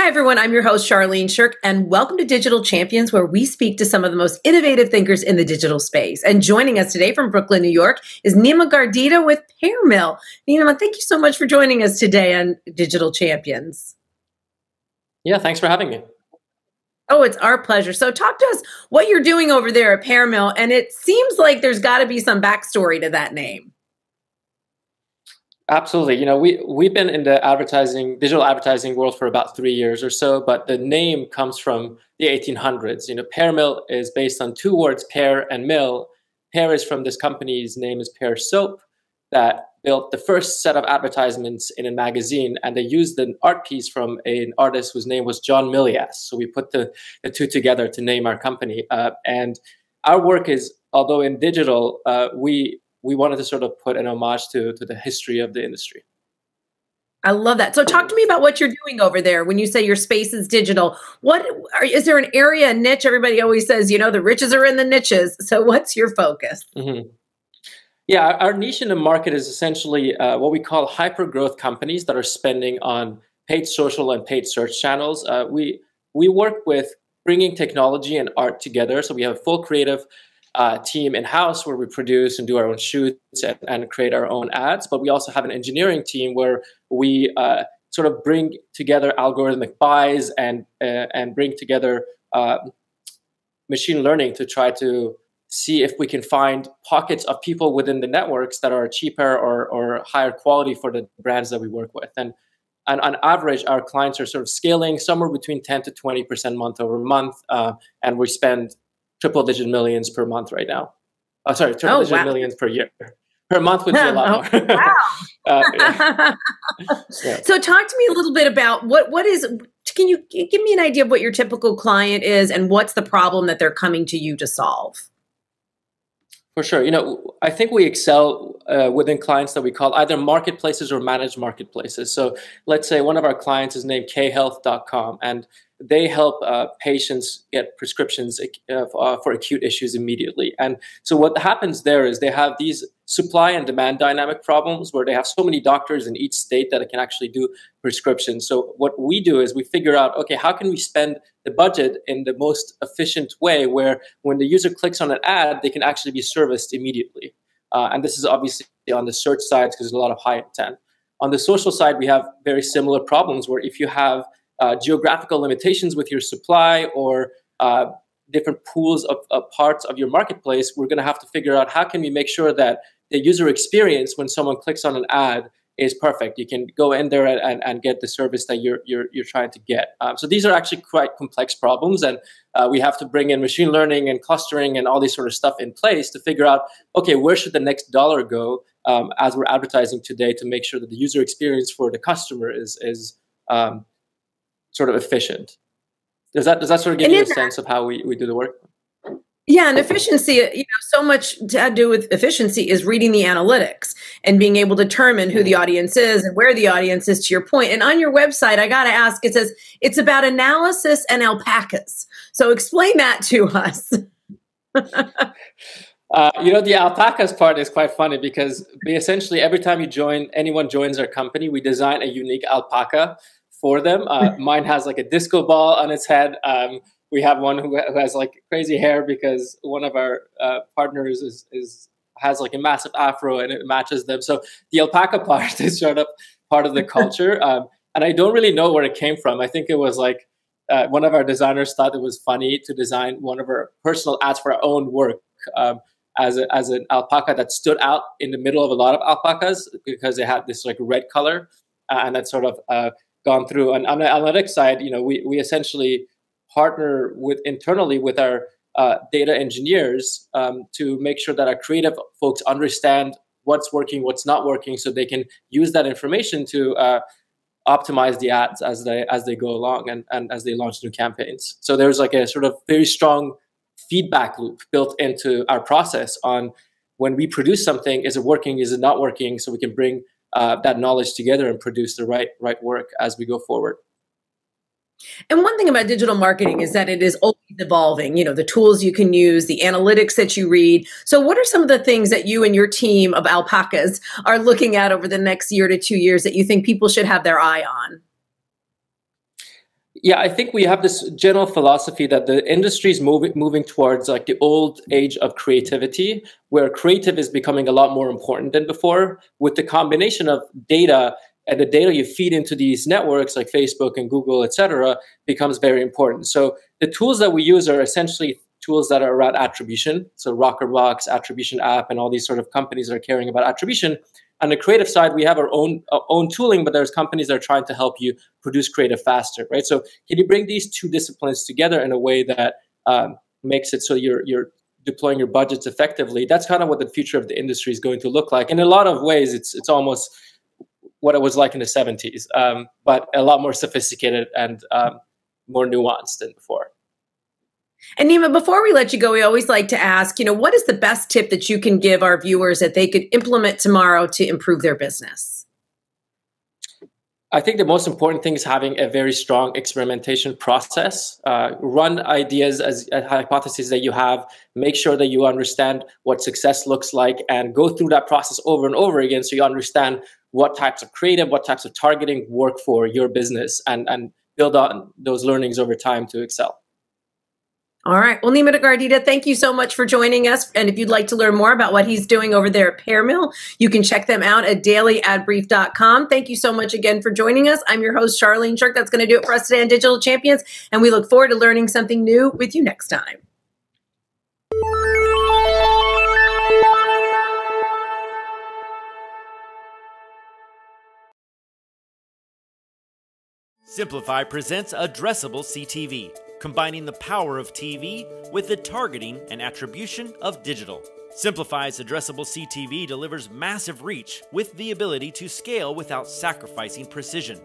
Hi, everyone. I'm your host, Charlene Shirk, and welcome to Digital Champions, where we speak to some of the most innovative thinkers in the digital space. And joining us today from Brooklyn, New York, is Nima Gardideh with Pearmill. Nima, thank you so much for joining us today on Digital Champions. Yeah, thanks for having me. Oh, it's our pleasure. So, talk to us what you're doing over there at Pearmill, and it seems like there's got to be some backstory to that name. Absolutely. You know, we we've been in the advertising, digital advertising world for about three years or so, but the name comes from the 1800s. You know, Pear Mill is based on two words, pear and mill. Pear is from this company's name is Pear Soap that built the first set of advertisements in a magazine, and they used an art piece from an artist whose name was John Millais. So we put the, the two together to name our company. Uh, and our work is, although in digital, uh, we we wanted to sort of put an homage to to the history of the industry. I love that. So talk to me about what you're doing over there when you say your space is digital. What are, is there an area, a niche? Everybody always says, you know, the riches are in the niches. So what's your focus? Mm-hmm. Yeah, our niche in the market is essentially uh, what we call hyper growth companies that are spending on paid social and paid search channels. Uh, we we work with bringing technology and art together. So we have a full creative uh, team in house where we produce and do our own shoots and, and, create our own ads. But we also have an engineering team where we uh, sort of bring together algorithmic buys and uh, and bring together uh, machine learning to try to see if we can find pockets of people within the networks that are cheaper or, or higher quality for the brands that we work with. And, and on average, our clients are sort of scaling somewhere between 10 to 20% month over month. Uh, and we spend triple digit millions per month right now. Oh, sorry, triple oh, digit wow. millions per year. Per month would be a lot more. wow. uh, yeah. yeah. So, talk to me a little bit about what what is. Can you give me an idea of what your typical client is, and what's the problem that they're coming to you to solve? For sure. You know, I think we excel uh, within clients that we call either marketplaces or managed marketplaces. So let's say one of our clients is named khealth.com and they help uh, patients get prescriptions uh, uh, for acute issues immediately. And so what happens there is they have these supply and demand dynamic problems where they have so many doctors in each state that it can actually do prescriptions. So what we do is we figure out, okay, how can we spend the budget in the most efficient way where when the user clicks on an ad, they can actually be serviced immediately. Uh, and this is obviously on the search side because there's a lot of high intent. On the social side, we have very similar problems where if you have uh, geographical limitations with your supply or uh, different pools of, of, parts of your marketplace, we're going to have to figure out how can we make sure that the user experience when someone clicks on an ad is perfect. You can go in there and, and get the service that you're you're, you're trying to get. Um, so these are actually quite complex problems, and uh, we have to bring in machine learning and clustering and all these sort of stuff in place to figure out okay where should the next dollar go um, as we're advertising today to make sure that the user experience for the customer is is um, sort of efficient. Does that does that sort of give you a that, sense of how we, we do the work? Yeah, and efficiency, you know, so much to do with efficiency is reading the analytics and being able to determine who the audience is and where the audience is to your point. And on your website, I got to ask, it says it's about analysis and alpacas. So explain that to us. uh, you know, the alpacas part is quite funny because we essentially every time you join, anyone joins our company, we design a unique alpaca for them. Uh, mine has like a disco ball on its head. Um, we have one who, who, has like crazy hair because one of our uh, partners is, is has like a massive afro and it matches them. So the alpaca part is sort of part of the culture. Um, and I don't really know where it came from. I think it was like uh, one of our designers thought it was funny to design one of our personal ads for our own work um, as, a, as an alpaca that stood out in the middle of a lot of alpacas because they had this like red color uh, and that sort of uh, gone through. And on the analytics side, you know, we, we essentially partner with internally with our uh, data engineers um, to make sure that our creative folks understand what's working, what's not working, so they can use that information to uh, optimize the ads as they as they go along and, and as they launch new campaigns. So there's like a sort of very strong feedback loop built into our process on when we produce something, is it working, is it not working, so we can bring uh, that knowledge together and produce the right right work as we go forward. And one thing about digital marketing is that it is always evolving. You know, the tools you can use, the analytics that you read. So, what are some of the things that you and your team of alpacas are looking at over the next year to two years that you think people should have their eye on? Yeah, I think we have this general philosophy that the industry is moving moving towards like the old age of creativity, where creative is becoming a lot more important than before. With the combination of data and the data you feed into these networks like Facebook and Google, et cetera, becomes very important. So the tools that we use are essentially tools that are around attribution. So Rockerbox, Attribution App, and all these sort of companies that are caring about attribution. On the creative side, we have our own our own tooling, but there's companies that are trying to help you produce creative faster, right? So can you bring these two disciplines together in a way that um, makes it so you're you're deploying your budgets effectively? That's kind of what the future of the industry is going to look like. In a lot of ways, it's it's almost what it was like in the 70s, um, but a lot more sophisticated and um, more nuanced than before. And Nima, before we let you go, we always like to ask, you know, what is the best tip that you can give our viewers that they could implement tomorrow to improve their business? I think the most important thing is having a very strong experimentation process. Uh, run ideas as uh, hypotheses that you have. Make sure that you understand what success looks like and go through that process over and over again so you understand what types of creative, what types of targeting work for your business and, and build on those learnings over time to excel. All right. Well, Nima Gardideh, thank you so much for joining us. And if you'd like to learn more about what he's doing over there at Pearmill, you can check them out at dailyadbrief.com. Thank you so much again for joining us. I'm your host, Charlene Shirk. That's going to do it for us today on Digital Champions. And we look forward to learning something new with you next time. Simpli.fi presents Addressable CTV combining the power of TV with the targeting and attribution of digital. Simpli.fi's addressable CTV delivers massive reach with the ability to scale without sacrificing precision.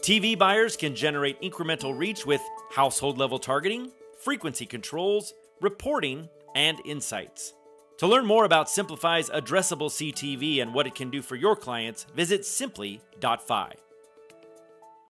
TV buyers can generate incremental reach with household level targeting, frequency controls, reporting, and insights. To learn more about Simpli.fi's addressable CTV and what it can do for your clients, visit simpli.fi.